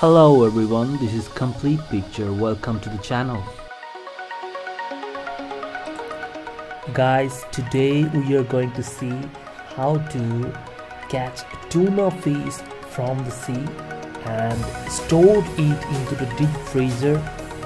Hello everyone, this is Complete Picture. Welcome to the channel. Guys, today we are going to see how to catch tuna fish from the sea and store it into the deep freezer.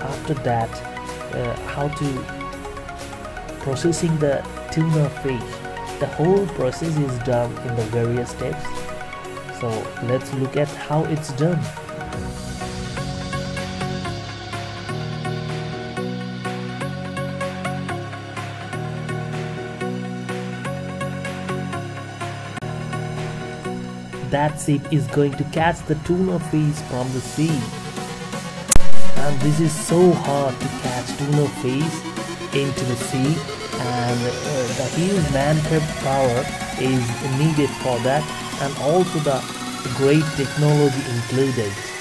After that, uh, how to processing the tuna fish. The whole process is done in the various steps. So let's look at how it's done. That ship is going to catch the tuna fish from the sea. And this is so hard to catch tuna fish into the sea and uh, the huge manpower power is needed for that and also the great technology included.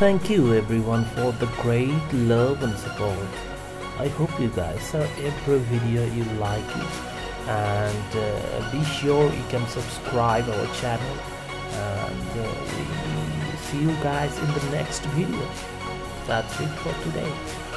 Thank you everyone for the great love and support. I hope you guys saw every video you like it and uh, be sure you can subscribe our channel and uh, see you guys in the next video. That's it for today.